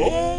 Oh.